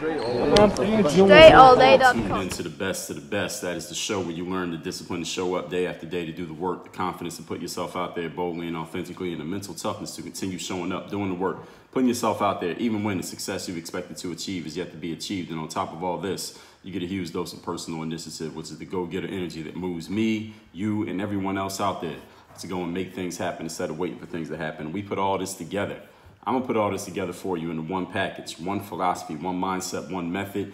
Tuned into the best of the best. That is the show where you learn the discipline to show up day after day to do the work, the confidence to put yourself out there boldly and authentically, and the mental toughness to continue showing up, doing the work, putting yourself out there, even when the success you've expected to achieve is yet to be achieved. And on top of all this, you get a huge dose of personal initiative, which is the go-getter energy that moves me, you, and everyone else out there to go and make things happen instead of waiting for things to happen. We put all this together I'm gonna put all this together for you in one package, one philosophy, one mindset, one method.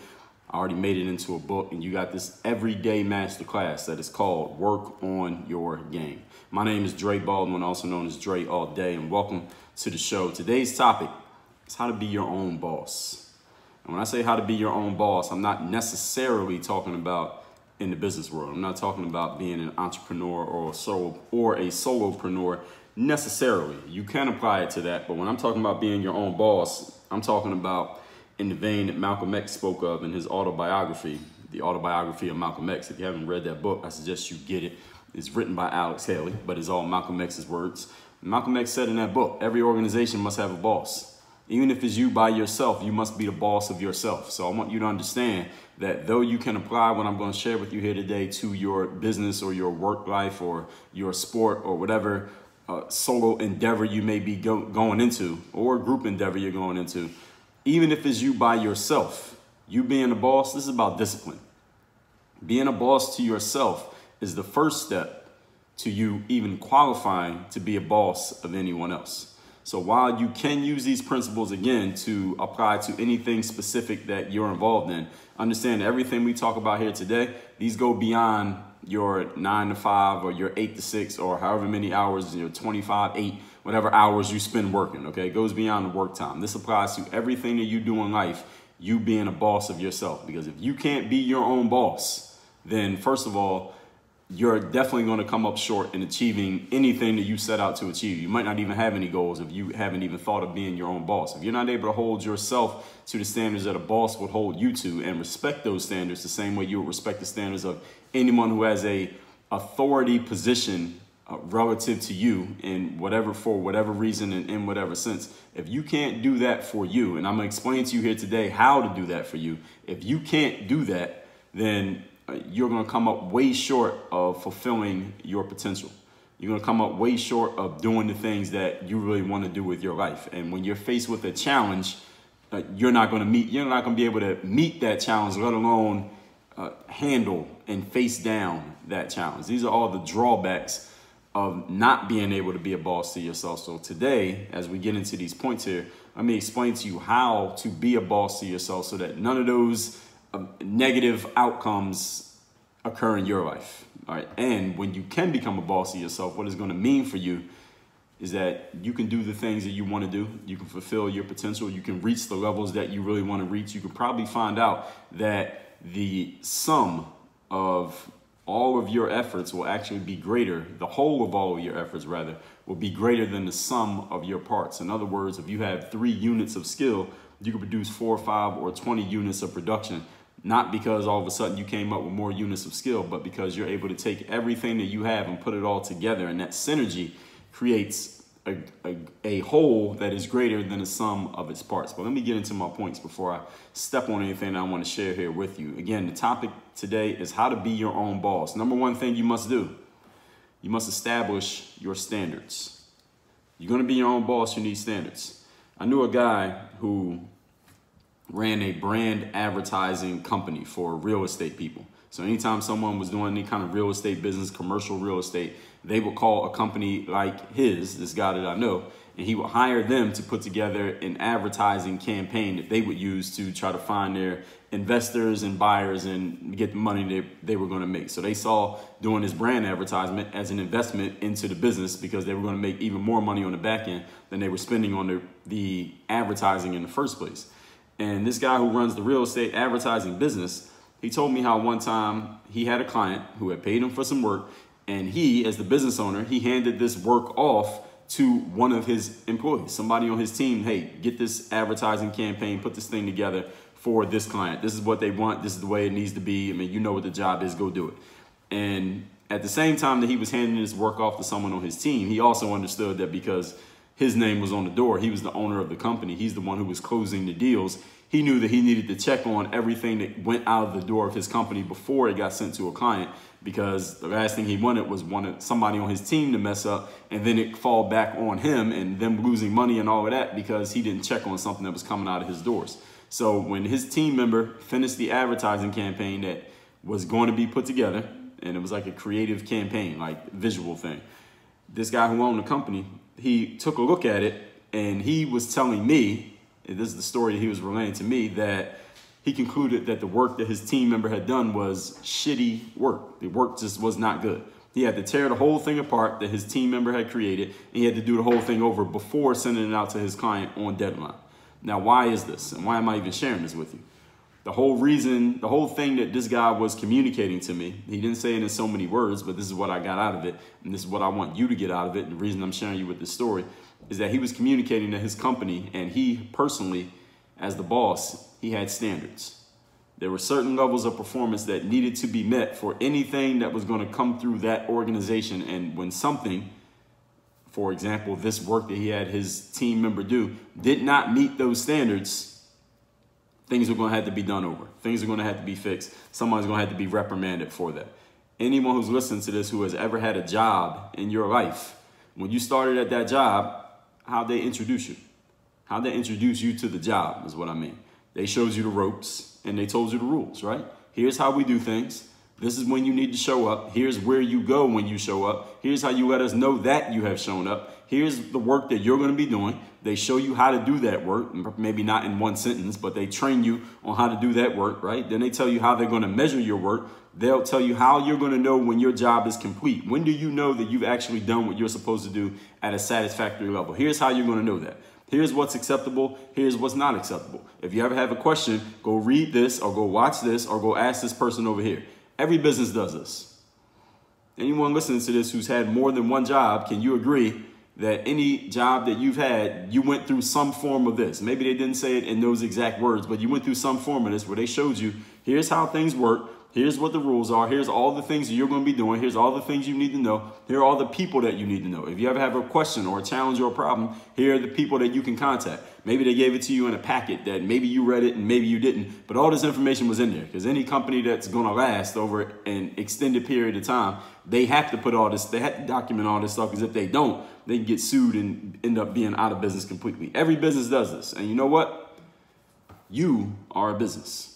I already made it into a book, and you got this everyday masterclass that is called Work on Your Game. My name is Dre Baldwin, also known as Dre All Day, and welcome to the show. Today's topic is how to be your own boss. And when I say how to be your own boss, I'm not necessarily talking about in the business world. I'm not talking about being an entrepreneur or a solo or a solopreneur necessarily. You can apply it to that, but when I'm talking about being your own boss, I'm talking about in the vein that Malcolm X spoke of in his autobiography, the autobiography of Malcolm X. If you haven't read that book, I suggest you get it. It's written by Alex Haley, but it's all Malcolm X's words. Malcolm X said in that book, every organization must have a boss. Even if it's you by yourself, you must be the boss of yourself. So I want you to understand that though you can apply what I'm going to share with you here today to your business or your work life or your sport or whatever uh, solo endeavor you may be go going into or group endeavor you're going into, even if it's you by yourself, you being a boss, this is about discipline. Being a boss to yourself is the first step to you even qualifying to be a boss of anyone else. So while you can use these principles again to apply to anything specific that you're involved in, understand everything we talk about here today, these go beyond your nine to five or your eight to six or however many hours, you know, 25, eight, whatever hours you spend working, okay? It goes beyond the work time. This applies to everything that you do in life, you being a boss of yourself. Because if you can't be your own boss, then first of all, you're definitely going to come up short in achieving anything that you set out to achieve. You might not even have any goals if you haven't even thought of being your own boss. If you're not able to hold yourself to the standards that a boss would hold you to and respect those standards the same way you would respect the standards of anyone who has a authority position uh, relative to you in whatever for whatever reason and in whatever sense if you can't do that for you and i'm going to explain to you here today how to do that for you if you can't do that then you're going to come up way short of fulfilling your potential. You're going to come up way short of doing the things that you really want to do with your life. And when you're faced with a challenge, uh, you're not going to meet, you're not going to be able to meet that challenge, let alone uh, handle and face down that challenge. These are all the drawbacks of not being able to be a boss to yourself. So today, as we get into these points here, let me explain to you how to be a boss to yourself so that none of those Um, negative outcomes occur in your life. All right. And when you can become a boss of yourself, what it's going to mean for you is that you can do the things that you want to do. You can fulfill your potential. You can reach the levels that you really want to reach. You can probably find out that the sum of all of your efforts will actually be greater, the whole of all of your efforts, rather, will be greater than the sum of your parts. In other words, if you have three units of skill, you can produce four, or five, or 20 units of production not because all of a sudden you came up with more units of skill, but because you're able to take everything that you have and put it all together. And that synergy creates a, a, a, whole that is greater than the sum of its parts. But let me get into my points before I step on anything I want to share here with you. Again, the topic today is how to be your own boss. Number one thing you must do, you must establish your standards. You're going to be your own boss, you need standards. I knew a guy who ran a brand advertising company for real estate people. So anytime someone was doing any kind of real estate business, commercial real estate, they would call a company like his, this guy that I know, and he would hire them to put together an advertising campaign that they would use to try to find their investors and buyers and get the money they, they were going to make. So they saw doing this brand advertisement as an investment into the business because they were going to make even more money on the back end than they were spending on the, the advertising in the first place. And this guy who runs the real estate advertising business, he told me how one time he had a client who had paid him for some work, and he, as the business owner, he handed this work off to one of his employees, somebody on his team. Hey, get this advertising campaign, put this thing together for this client. This is what they want. This is the way it needs to be. I mean, you know what the job is. Go do it. And at the same time that he was handing this work off to someone on his team, he also understood that because his name was on the door. He was the owner of the company. He's the one who was closing the deals. he knew that he needed to check on everything that went out of the door of his company before it got sent to a client because the last thing he wanted was wanted somebody on his team to mess up and then it fall back on him and them losing money and all of that because he didn't check on something that was coming out of his doors. So when his team member finished the advertising campaign that was going to be put together, and it was like a creative campaign, like visual thing, this guy who owned the company, he took a look at it and he was telling me, this is the story he was relaying to me, that he concluded that the work that his team member had done was shitty work. The work just was not good. He had to tear the whole thing apart that his team member had created, and he had to do the whole thing over before sending it out to his client on deadline. Now, why is this? And why am I even sharing this with you? The whole reason, the whole thing that this guy was communicating to me, he didn't say it in so many words, but this is what I got out of it. And this is what I want you to get out of it. And the reason I'm sharing you with this story is that he was communicating to his company and he personally, as the boss, he had standards. There were certain levels of performance that needed to be met for anything that was going to come through that organization. And when something for example, this work that he had his team member do did not meet those standards, things are going to have to be done over. Things are going to have to be fixed. Someone's going to have to be reprimanded for that. Anyone who's listening to this who has ever had a job in your life, when you started at that job, how they introduce you? How they introduce you to the job is what I mean. They showed you the ropes and they told you the rules, right? Here's how we do things. This is when you need to show up. Here's where you go when you show up. Here's how you let us know that you have shown up. Here's the work that you're going to be doing. They show you how to do that work, maybe not in one sentence, but they train you on how to do that work, right? Then they tell you how they're going to measure your work. They'll tell you how you're going to know when your job is complete. When do you know that you've actually done what you're supposed to do at a satisfactory level? Here's how you're going to know that. Here's what's acceptable. Here's what's not acceptable. If you ever have a question, go read this or go watch this or go ask this person over here. Every business does this. Anyone listening to this who's had more than one job, can you agree that any job that you've had, you went through some form of this? Maybe they didn't say it in those exact words, but you went through some form of this where they showed you here's how things work. Here's what the rules are. Here's all the things you're going to be doing. Here's all the things you need to know. Here are all the people that you need to know. If you ever have a question or a challenge or a problem, here are the people that you can contact. Maybe they gave it to you in a packet that maybe you read it and maybe you didn't, but all this information was in there because any company that's going to last over an extended period of time, they have to put all this, they have to document all this stuff because if they don't, they can get sued and end up being out of business completely. Every business does this. And you know what? You are a business.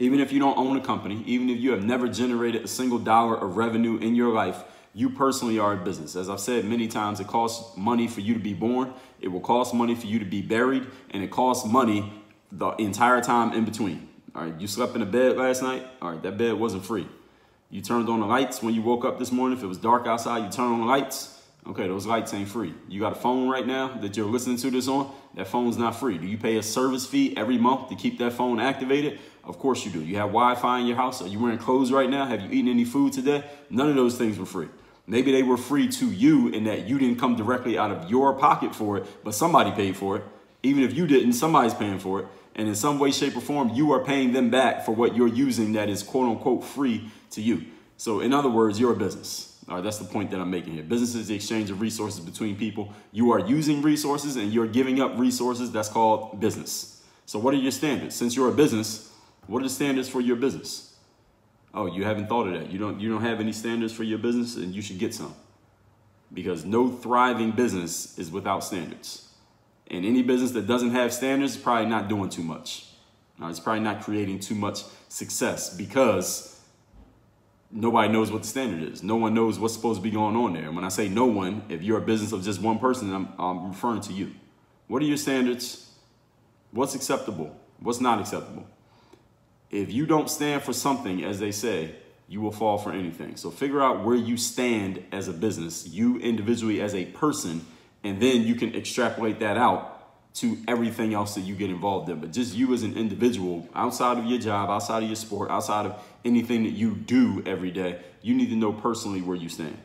Even if you don't own a company, even if you have never generated a single dollar of revenue in your life, you personally are a business. As I've said many times, it costs money for you to be born, it will cost money for you to be buried, and it costs money the entire time in between. All right, you slept in a bed last night. All right, that bed wasn't free. You turned on the lights when you woke up this morning. If it was dark outside, you turn on the lights. Okay, those lights ain't free. You got a phone right now that you're listening to this on. That phone's not free. Do you pay a service fee every month to keep that phone activated? Of course you do. You have Wi-Fi in your house. Are you wearing clothes right now? Have you eaten any food today? None of those things were free. Maybe they were free to you in that you didn't come directly out of your pocket for it, but somebody paid for it. Even if you didn't, somebody's paying for it. And in some way, shape, or form, you are paying them back for what you're using that is quote unquote free to you. So, in other words, you're a business. All right, that's the point that I'm making here. Business is the exchange of resources between people. You are using resources and you're giving up resources. That's called business. So, what are your standards? Since you're a business, what are the standards for your business? Oh, you haven't thought of that. You don't. You don't have any standards for your business, and you should get some. Because no thriving business is without standards, and any business that doesn't have standards is probably not doing too much. Right, it's probably not creating too much success because nobody knows what the standard is. No one knows what's supposed to be going on there. And when I say no one, if you're a business of just one person, I'm, I'm referring to you. What are your standards? What's acceptable? What's not acceptable? If you don't stand for something, as they say, you will fall for anything. So figure out where you stand as a business, you individually as a person, and then you can extrapolate that out to everything else that you get involved in. But just you as an individual, outside of your job, outside of your sport, outside of anything that you do every day, you need to know personally where you stand.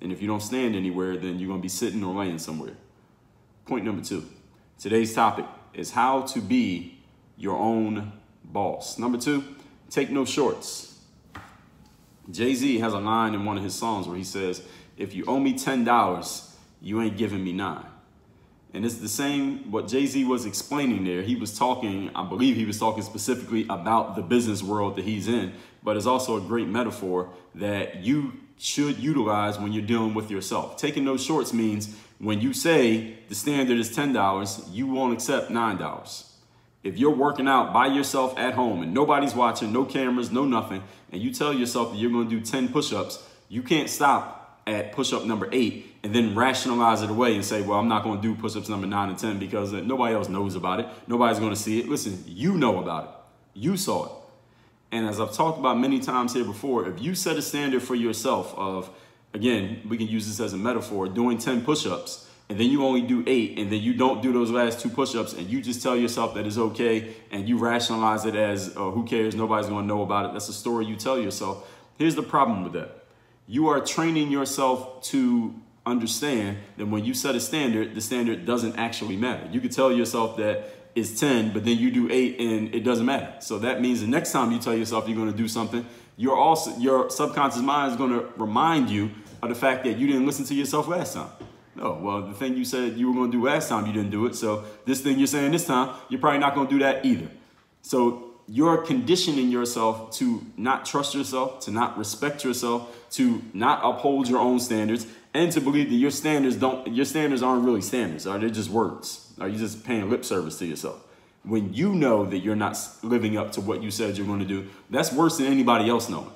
And if you don't stand anywhere, then you're to be sitting or laying somewhere. Point number two today's topic is how to be your own boss. Number two, take no shorts. Jay Z has a line in one of his songs where he says, If you owe me $10, you ain't giving me nine. And it's the same what Jay Z was explaining there. He was talking, I believe he was talking specifically about the business world that he's in, but it's also a great metaphor that you should utilize when you're dealing with yourself. Taking those shorts means when you say the standard is $10, you won't accept $9. If you're working out by yourself at home and nobody's watching, no cameras, no nothing, and you tell yourself that you're going to do 10 push ups, you can't stop at push up number eight and then rationalize it away and say, well, I'm not going to do push ups number nine and 10 because uh, nobody else knows about it. Nobody's going to see it. Listen, you know about it, you saw it. And as I've talked about many times here before, if you set a standard for yourself of, again, we can use this as a metaphor, doing 10 push ups, and then you only do eight, and then you don't do those last two push ups, and you just tell yourself that it's okay, and you rationalize it as, oh, who cares? Nobody's gonna know about it. That's a story you tell yourself. Here's the problem with that you are training yourself to understand that when you set a standard, the standard doesn't actually matter. You could tell yourself that it's 10, but then you do eight and it doesn't matter. So that means the next time you tell yourself you're to do something, you're also your subconscious mind is to remind you of the fact that you didn't listen to yourself last time. No, well, the thing you said you were going to do last time, you didn't do it. So this thing you're saying this time, you're probably not going to do that either. So you're conditioning yourself to not trust yourself, to not respect yourself, to not uphold your own standards, and to believe that your standards don't your standards aren't really standards, are they just words? Are you just paying lip service to yourself? When you know that you're not living up to what you said you're going to do, that's worse than anybody else knowing.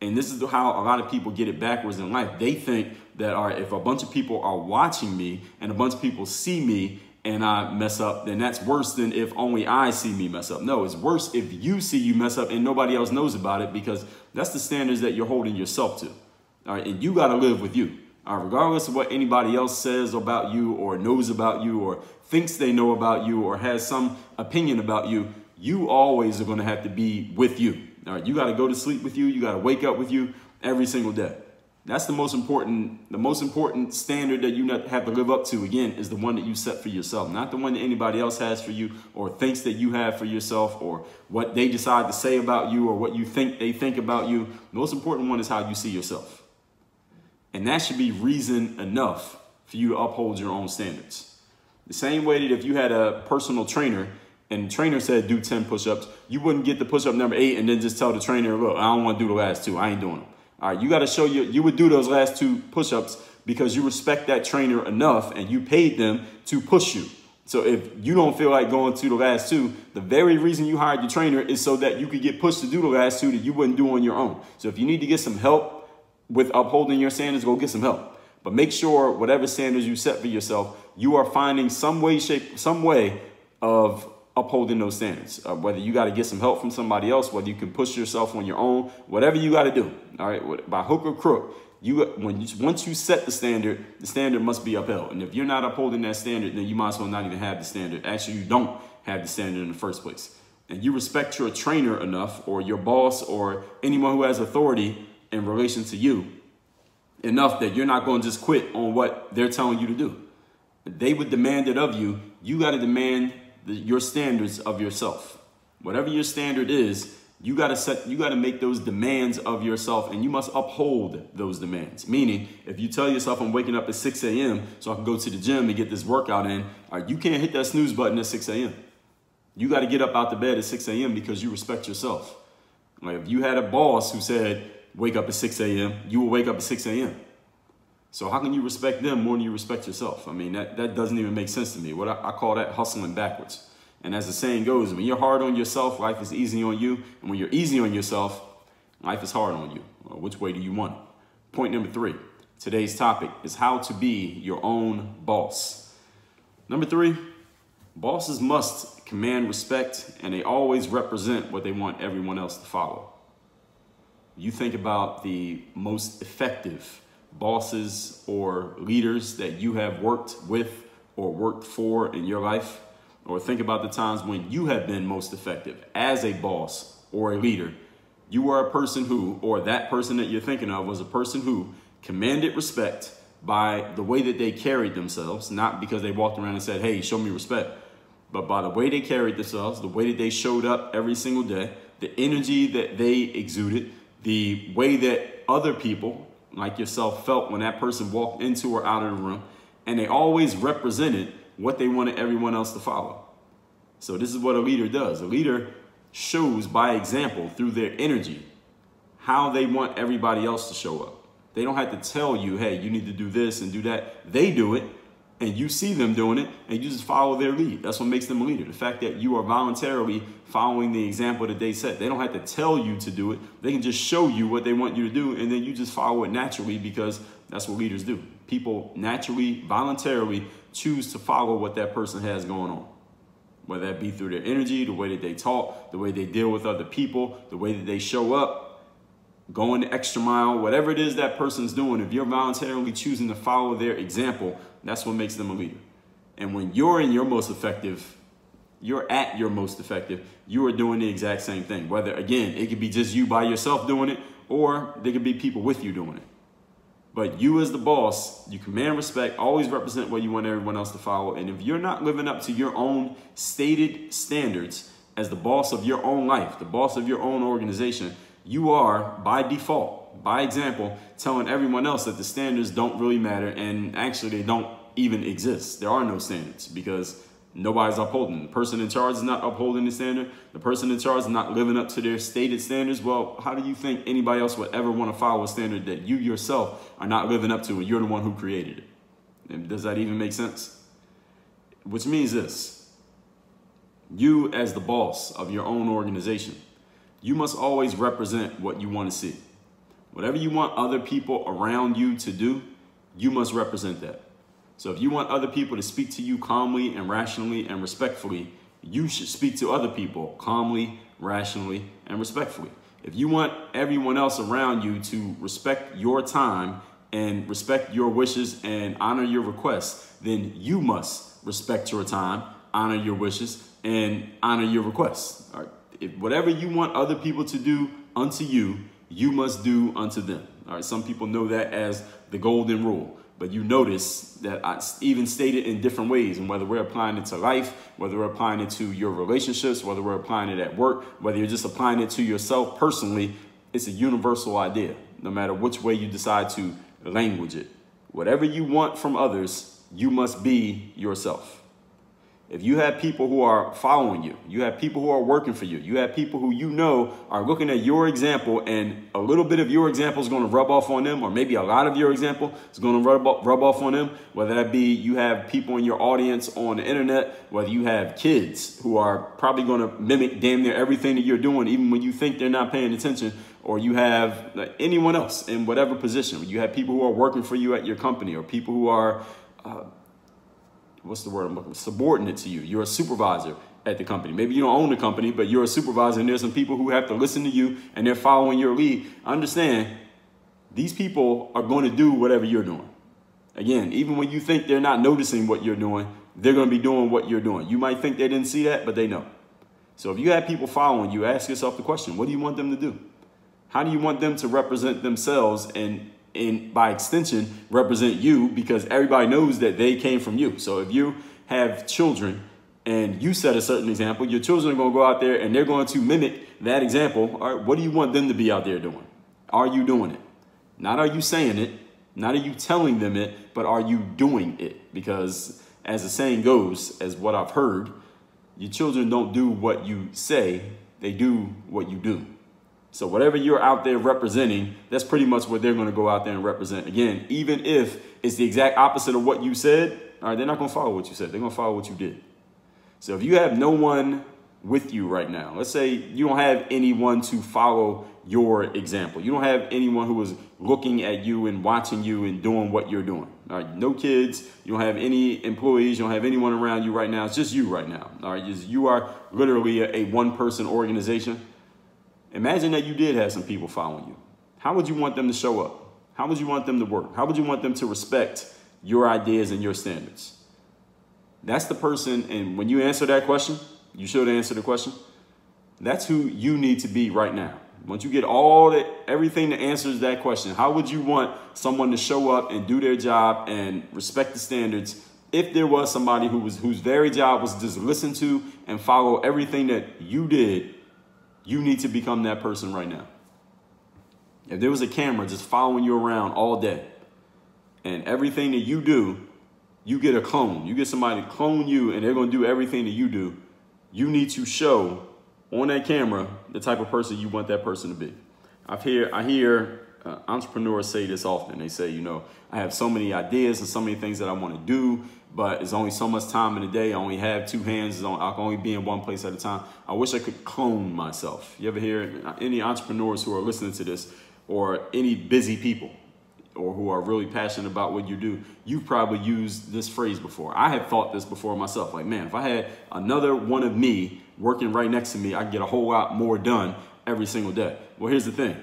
And this is how a lot of people get it backwards in life. They think that all right, if a bunch of people are watching me and a bunch of people see me and I mess up, then that's worse than if only I see me mess up. No, it's worse if you see you mess up and nobody else knows about it because that's the standards that you're holding yourself to. All right, and you got to live with you. Uh, regardless of what anybody else says about you or knows about you or thinks they know about you or has some opinion about you, you always are going to have to be with you. All right, you got to go to sleep with you. You got to wake up with you every single day. That's the most important. The most important standard that you have to live up to again is the one that you set for yourself, not the one that anybody else has for you or thinks that you have for yourself or what they decide to say about you or what you think they think about you. The most important one is how you see yourself. And that should be reason enough for you to uphold your own standards. The same way that if you had a personal trainer and the trainer said do 10 push-ups, you wouldn't get the push-up number eight and then just tell the trainer, look, I don't want to do the last two. I ain't doing them. All right, you got to show you, you would do those last two push-ups because you respect that trainer enough and you paid them to push you. So if you don't feel like going to the last two, the very reason you hired your trainer is so that you could get pushed to do the last two that you wouldn't do on your own. So if you need to get some help with upholding your standards, go get some help. But make sure whatever standards you set for yourself, you are finding some way, shape, some way of upholding those standards. Uh, whether you got to get some help from somebody else, whether you can push yourself on your own, whatever you got to do. All right, by hook or crook, you when you once you set the standard, the standard must be upheld. And if you're not upholding that standard, then you might as well not even have the standard. Actually, you don't have the standard in the first place. And you respect your trainer enough, or your boss, or anyone who has authority in relation to you enough that you're not going to just quit on what they're telling you to do. They would demand it of you. You got to demand your standards of yourself. Whatever your standard is, you got to set you got to make those demands of yourself and you must uphold those demands meaning if you tell yourself i'm waking up at 6 a.m so i can go to the gym and get this workout in uh, you can't hit that snooze button at 6 a.m you got to get up out the bed at 6 a.m because you respect yourself like if you had a boss who said wake up at 6 a.m., you will wake up at 6 a.m. So how can you respect them more than you respect yourself? I mean, that, that doesn't even make sense to me. What I, I call that hustling backwards. And as the saying goes, when you're hard on yourself, life is easy on you. And when you're easy on yourself, life is hard on you. Well, which way do you want it? Point number three. Today's topic is how to be your own boss. Number three, bosses must command respect and they always represent what they want everyone else to follow you think about the most effective bosses or leaders that you have worked with or worked for in your life, or think about the times when you have been most effective as a boss or a leader. You were a person who, or that person that you're thinking of, was a person who commanded respect by the way that they carried themselves, not because they walked around and said, Hey, show me respect, but by the way they carried themselves, the way that they showed up every single day, the energy that they exuded, the way that other people like yourself felt when that person walked into or out of the room. And they always represented what they wanted everyone else to follow. So this is what a leader does. A leader shows by example through their energy how they want everybody else to show up. They don't have to tell you, hey, you need to do this and do that. They do it and you see them doing it and you just follow their lead. That's what makes them a leader. The fact that you are voluntarily following the example that they set. They don't have to tell you to do it. They can just show you what they want you to do and then you just follow it naturally because that's what leaders do. People naturally, voluntarily choose to follow what that person has going on. Whether that be through their energy, the way that they talk, the way they deal with other people, the way that they show up, going the extra mile, whatever it is that person's doing, if you're voluntarily choosing to follow their example, that's what makes them a leader. And when you're in your most effective, you're at your most effective, you are doing the exact same thing. Whether, again, it could be just you by yourself doing it, or there could be people with you doing it. But you, as the boss, you command respect, always represent what you want everyone else to follow. And if you're not living up to your own stated standards as the boss of your own life, the boss of your own organization, you are, by default, by example, telling everyone else that the standards don't really matter and actually they don't even exist. There are no standards because nobody's upholding. The person in charge is not upholding the standard. The person in charge is not living up to their stated standards. Well, how do you think anybody else would ever want to follow a standard that you yourself are not living up to and you're the one who created it? And does that even make sense? Which means this you, as the boss of your own organization, you must always represent what you want to see. Whatever you want other people around you to do, you must represent that. So if you want other people to speak to you calmly and rationally and respectfully, you should speak to other people calmly, rationally, and respectfully. If you want everyone else around you to respect your time and respect your wishes and honor your requests, then you must respect your time, honor your wishes, and honor your requests. If whatever you want other people to do unto you, you must do unto them. All right, some people know that as the golden rule, but you notice that I even stated in different ways, and whether we're applying it to life, whether we're applying it to your relationships, whether we're applying it at work, whether you're just applying it to yourself personally, it's a universal idea, no matter which way you decide to language it. Whatever you want from others, you must be yourself. If you have people who are following you, you have people who are working for you, you have people who you know are looking at your example and a little bit of your example is going to rub off on them, or maybe a lot of your example is going to rub, rub off on them, whether that be you have people in your audience on the internet, whether you have kids who are probably going to mimic damn near everything that you're doing, even when you think they're not paying attention, or you have anyone else in whatever position. You have people who are working for you at your company, or people who are uh, what's the word I'm looking? Subordinate to you. You're a supervisor at the company. Maybe you don't own the company, but you're a supervisor and there's some people who have to listen to you and they're following your lead. Understand, these people are going to do whatever you're doing. Again, even when you think they're not noticing what you're doing, they're going to be doing what you're doing. You might think they didn't see that, but they know. So if you have people following you, ask yourself the question, what do you want them to do? How do you want them to represent themselves and and by extension represent you because everybody knows that they came from you. So if you have children and you set a certain example, your children are going to go out there and they're going to mimic that example. All right, what do you want them to be out there doing? Are you doing it? Not are you saying it, not are you telling them it, but are you doing it? Because as the saying goes, as what I've heard, your children don't do what you say, they do what you do. So whatever you're out there representing, that's pretty much what they're going to go out there and represent. Again, even if it's the exact opposite of what you said, all right, they're not going to follow what you said. They're going to follow what you did. So if you have no one with you right now, let's say you don't have anyone to follow your example. You don't have anyone who is looking at you and watching you and doing what you're doing. All right, no kids. You don't have any employees. You don't have anyone around you right now. It's just you right now. All right, you are literally a, a one-person organization. Imagine that you did have some people following you. How would you want them to show up? How would you want them to work? How would you want them to respect your ideas and your standards? That's the person, and when you answer that question, you should answer the question. That's who you need to be right now. Once you get all that, everything that answers that question, how would you want someone to show up and do their job and respect the standards if there was somebody who was whose very job was just listen to and follow everything that you did you need to become that person right now. If there was a camera just following you around all day and everything that you do, you get a clone. You get somebody to clone you and they're going to do everything that you do. You need to show on that camera the type of person you want that person to be. I've hear, I hear uh, entrepreneurs say this often. They say, you know, I have so many ideas and so many things that I want to do, but it's only so much time in a day. I only have two hands. I can only be in one place at a time. I wish I could clone myself. You ever hear any entrepreneurs who are listening to this or any busy people? or who are really passionate about what you do, you've probably used this phrase before. I have thought this before myself. Like, man, if I had another one of me working right next to me, I could get a whole lot more done every single day. Well, here's the thing.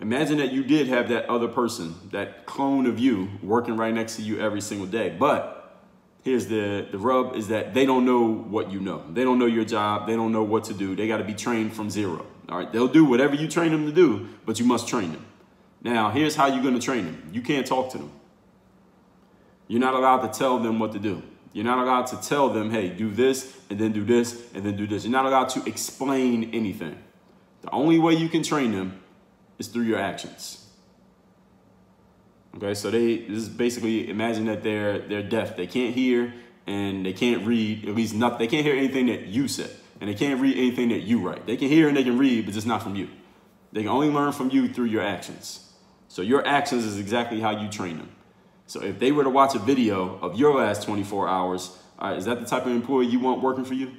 Imagine that you did have that other person, that clone of you, working right next to you every single day. But here's the, the rub is that they don't know what you know. They don't know your job. They don't know what to do. They got to be trained from zero. All right. They'll do whatever you train them to do, but you must train them. Now, here's how you're going to train them. You can't talk to them. You're not allowed to tell them what to do. You're not allowed to tell them, hey, do this, and then do this, and then do this. You're not allowed to explain anything. The only way you can train them is through your actions. Okay, so they is basically imagine that they're they're deaf. They can't hear and they can't read, at least not they can't hear anything that you said, And they can't read anything that you write. They can hear and they can read, but just not from you. They can only learn from you through your actions. So your actions is exactly how you train them. So if they were to watch a video of your last 24 hours, uh, is that the type of employee you want working for you?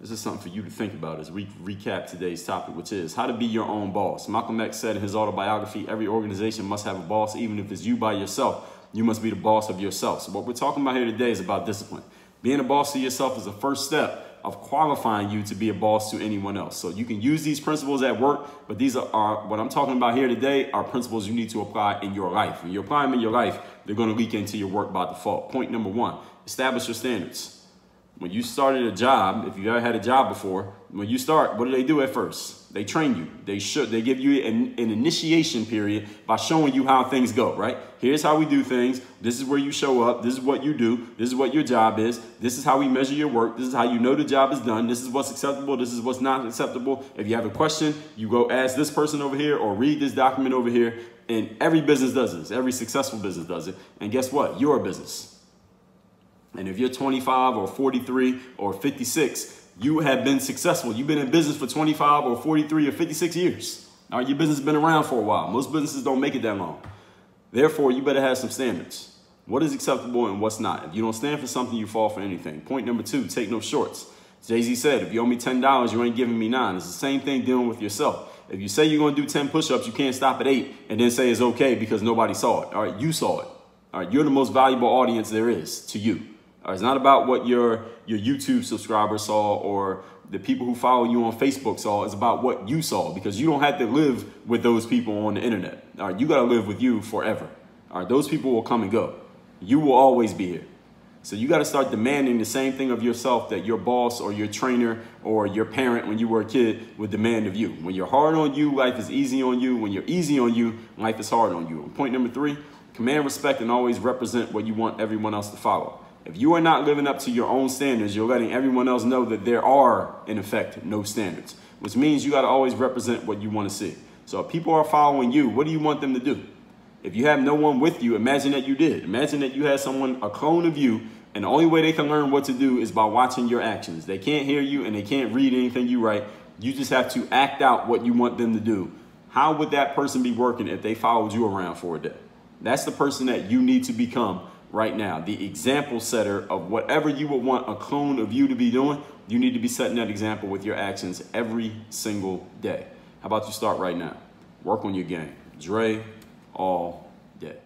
This is something for you to think about as we recap today's topic, which is how to be your own boss. Malcolm X said in his autobiography, every organization must have a boss, even if it's you by yourself. You must be the boss of yourself. So what we're talking about here today is about discipline. Being a boss to yourself is the first step of qualifying you to be a boss to anyone else. So you can use these principles at work, but these are, are, what I'm talking about here today are principles you need to apply in your life. When you apply them in your life, they're going to leak into your work by default. Point number one, establish your standards. When you started a job, if you've ever had a job before, when you start, what do they do at first? They train you. They should. They give you an, an, initiation period by showing you how things go. Right? Here's how we do things. This is where you show up. This is what you do. This is what your job is. This is how we measure your work. This is how you know the job is done. This is what's acceptable. This is what's not acceptable. If you have a question, you go ask this person over here or read this document over here. And every business does this. Every successful business does it. And guess what? You're a business. And if you're 25 or 43 or 56, you have been successful. You've been in business for 25 or 43 or 56 years. All right, your business has been around for a while. Most businesses don't make it that long. Therefore, you better have some standards. What is acceptable and what's not? If you don't stand for something, you fall for anything. Point number two, take no shorts. Jay-Z said, if you owe me $10, you ain't giving me nine. It's the same thing dealing with yourself. If you say you're going to do 10 push-ups, you can't stop at eight and then say it's okay because nobody saw it. All right, you saw it. All right, you're the most valuable audience there is to you. Uh, it's not about what your, your YouTube subscribers saw or the people who follow you on Facebook saw. It's about what you saw because you don't have to live with those people on the internet. All right, you got to live with you forever. All right, those people will come and go. You will always be here. So you got to start demanding the same thing of yourself that your boss or your trainer or your parent when you were a kid would demand of you. When you're hard on you, life is easy on you. When you're easy on you, life is hard on you. Point number three, command respect and always represent what you want everyone else to follow. If you are not living up to your own standards, you're letting everyone else know that there are, in effect, no standards, which means you got to always represent what you want to see. So if people are following you, what do you want them to do? If you have no one with you, imagine that you did. Imagine that you had someone, a clone of you, and the only way they can learn what to do is by watching your actions. They can't hear you and they can't read anything you write. You just have to act out what you want them to do. How would that person be working if they followed you around for a day? That's the person that you need to become right now. The example setter of whatever you would want a clone of you to be doing, you need to be setting that example with your actions every single day. How about you start right now? Work on your game. Dre all day.